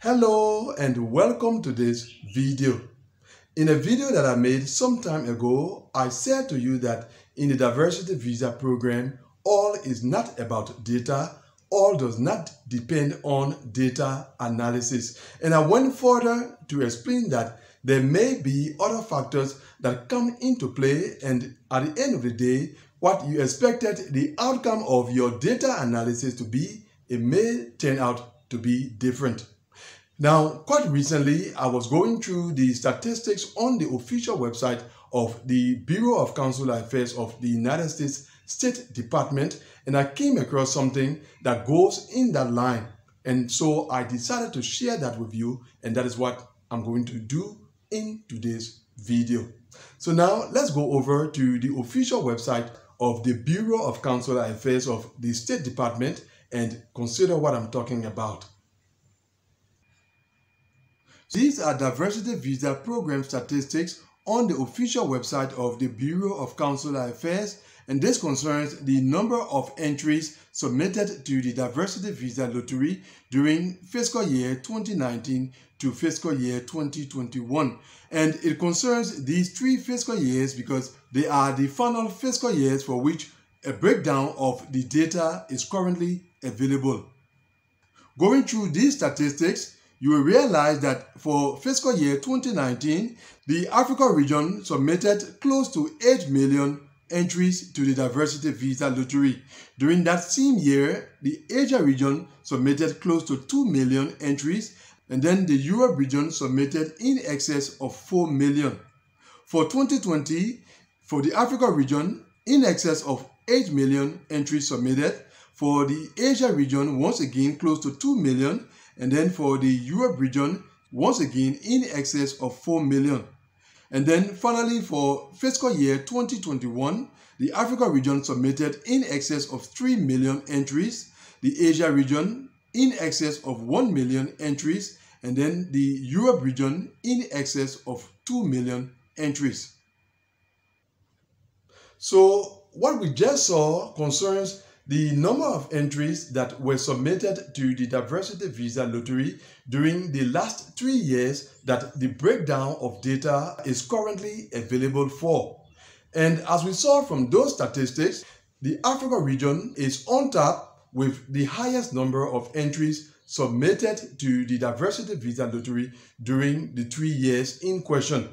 Hello and welcome to this video. In a video that I made some time ago, I said to you that in the diversity visa program, all is not about data, all does not depend on data analysis. And I went further to explain that there may be other factors that come into play and at the end of the day, what you expected the outcome of your data analysis to be, it may turn out to be different. Now, quite recently, I was going through the statistics on the official website of the Bureau of Consular Affairs of the United States State Department, and I came across something that goes in that line. And so I decided to share that with you, and that is what I'm going to do in today's video. So now let's go over to the official website of the Bureau of Consular Affairs of the State Department and consider what I'm talking about. These are diversity visa program statistics on the official website of the Bureau of Consular Affairs and this concerns the number of entries submitted to the diversity visa lottery during fiscal year 2019 to fiscal year 2021 and it concerns these three fiscal years because they are the final fiscal years for which a breakdown of the data is currently available. Going through these statistics, you will realize that for fiscal year 2019, the Africa region submitted close to 8 million entries to the diversity visa lottery. During that same year, the Asia region submitted close to 2 million entries and then the Europe region submitted in excess of 4 million. For 2020, for the Africa region, in excess of 8 million entries submitted. For the Asia region, once again, close to 2 million and then for the Europe region, once again, in excess of 4 million. And then finally, for fiscal year 2021, the Africa region submitted in excess of 3 million entries, the Asia region in excess of 1 million entries, and then the Europe region in excess of 2 million entries. So what we just saw concerns the number of entries that were submitted to the diversity visa lottery during the last three years that the breakdown of data is currently available for. And as we saw from those statistics, the Africa region is on top with the highest number of entries submitted to the diversity visa lottery during the three years in question.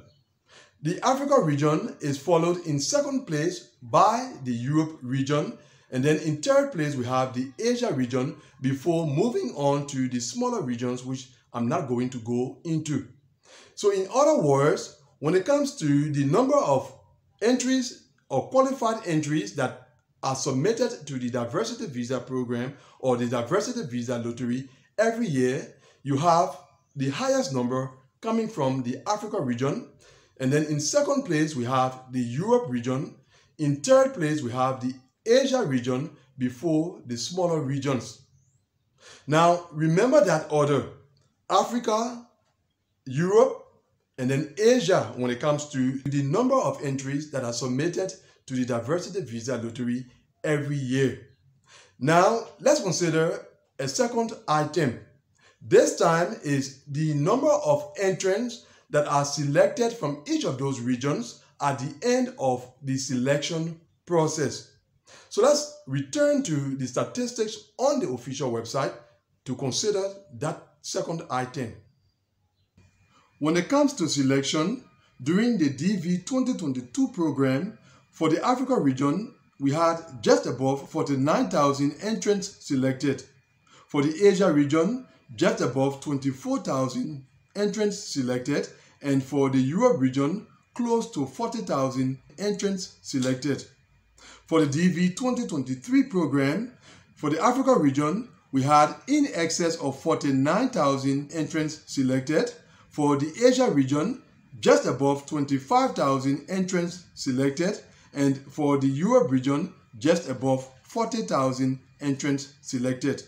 The Africa region is followed in second place by the Europe region and then in third place, we have the Asia region before moving on to the smaller regions, which I'm not going to go into. So in other words, when it comes to the number of entries or qualified entries that are submitted to the diversity visa program or the diversity visa lottery every year, you have the highest number coming from the Africa region. And then in second place, we have the Europe region. In third place, we have the Asia region before the smaller regions. Now, remember that order. Africa, Europe, and then Asia when it comes to the number of entries that are submitted to the diversity visa lottery every year. Now, let's consider a second item. This time is the number of entrants that are selected from each of those regions at the end of the selection process. So let's return to the statistics on the official website to consider that second item. When it comes to selection, during the DV 2022 program for the Africa region, we had just above 49,000 entrants selected. For the Asia region, just above 24,000 entrants selected. And for the Europe region, close to 40,000 entrants selected. For the DV 2023 program, for the Africa region, we had in excess of 49,000 entrants selected. For the Asia region, just above 25,000 entrants selected. And for the Europe region, just above 40,000 entrants selected.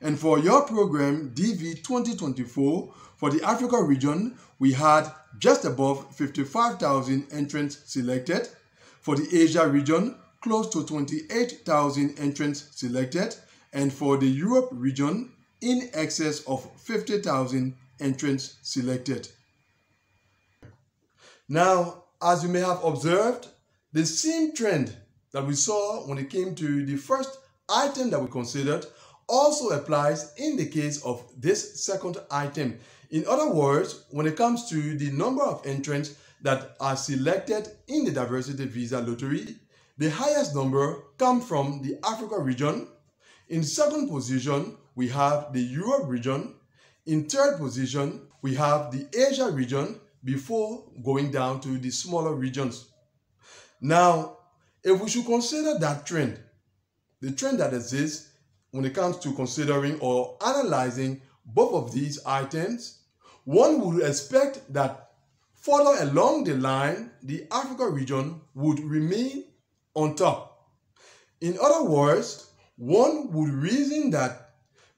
And for your program, DV 2024, for the Africa region, we had just above 55,000 entrants selected. For the Asia region, close to 28,000 entrants selected, and for the Europe region, in excess of 50,000 entrants selected. Now, as you may have observed, the same trend that we saw when it came to the first item that we considered also applies in the case of this second item. In other words, when it comes to the number of entrants that are selected in the diversity visa lottery, the highest number come from the Africa region. In second position, we have the Europe region. In third position, we have the Asia region before going down to the smaller regions. Now, if we should consider that trend, the trend that exists when it comes to considering or analyzing both of these items, one would expect that further along the line, the Africa region would remain on top. In other words, one would reason that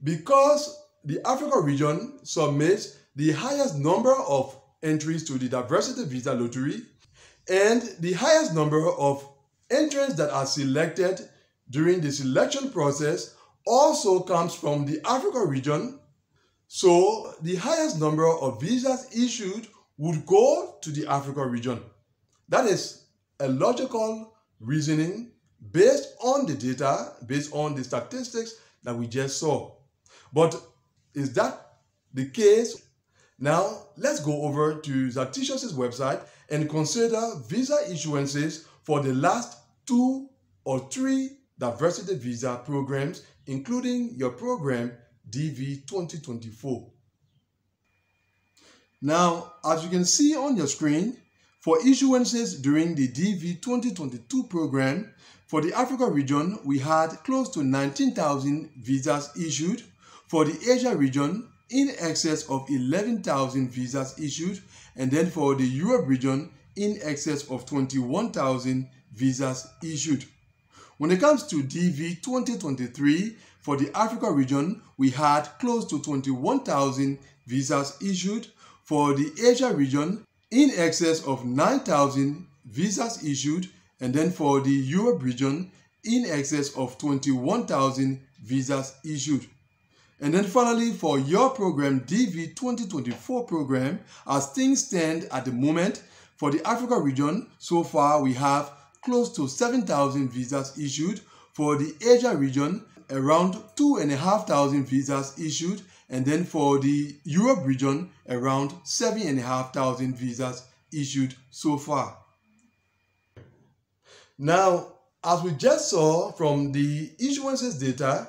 because the Africa region submits the highest number of entries to the diversity visa lottery and the highest number of entrants that are selected during the selection process also comes from the Africa region. So the highest number of visas issued would go to the Africa region. That is a logical reasoning based on the data, based on the statistics that we just saw. But is that the case? Now, let's go over to Xarition's website and consider visa issuances for the last two or three diversity visa programs, including your program DV 2024. Now, as you can see on your screen, for issuances during the DV 2022 program, for the Africa region, we had close to 19,000 visas issued. For the Asia region, in excess of 11,000 visas issued. And then for the Europe region, in excess of 21,000 visas issued. When it comes to DV 2023, for the Africa region, we had close to 21,000 visas issued. For the Asia region, in excess of 9,000 visas issued, and then for the Europe region, in excess of 21,000 visas issued. And then finally, for your program, DV 2024 program, as things stand at the moment, for the Africa region, so far we have close to 7,000 visas issued. For the Asia region, around 2,500 visas issued and then for the Europe region, around 7,500 visas issued so far. Now, as we just saw from the issuances data,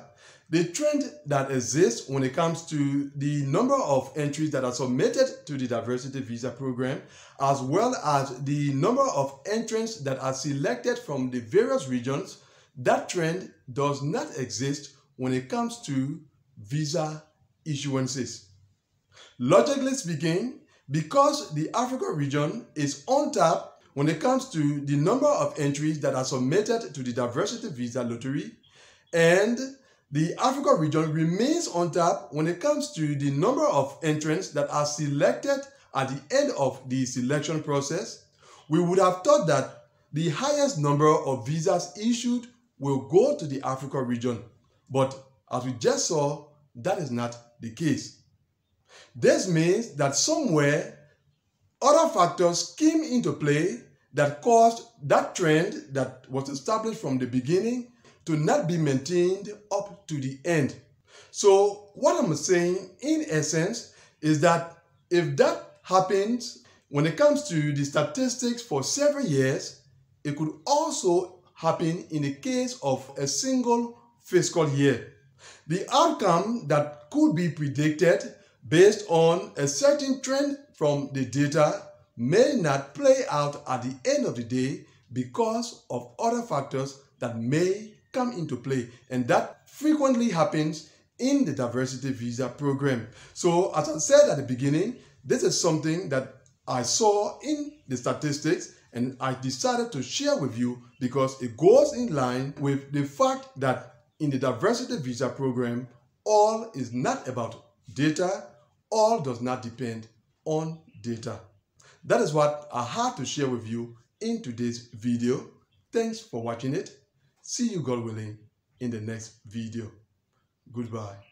the trend that exists when it comes to the number of entries that are submitted to the diversity visa program, as well as the number of entrants that are selected from the various regions, that trend does not exist when it comes to visa issuances. Logically speaking, because the Africa region is on top when it comes to the number of entries that are submitted to the diversity visa lottery, and the Africa region remains on top when it comes to the number of entrants that are selected at the end of the selection process, we would have thought that the highest number of visas issued will go to the Africa region. But as we just saw, that is not the case. This means that somewhere other factors came into play that caused that trend that was established from the beginning to not be maintained up to the end. So what I'm saying in essence is that if that happens when it comes to the statistics for several years, it could also happen in the case of a single fiscal year. The outcome that could be predicted based on a certain trend from the data may not play out at the end of the day because of other factors that may come into play. And that frequently happens in the diversity visa program. So as I said at the beginning, this is something that I saw in the statistics and I decided to share with you because it goes in line with the fact that in the diversity visa program, all is not about data, all does not depend on data. That is what I had to share with you in today's video. Thanks for watching it. See you, God willing, in the next video. Goodbye.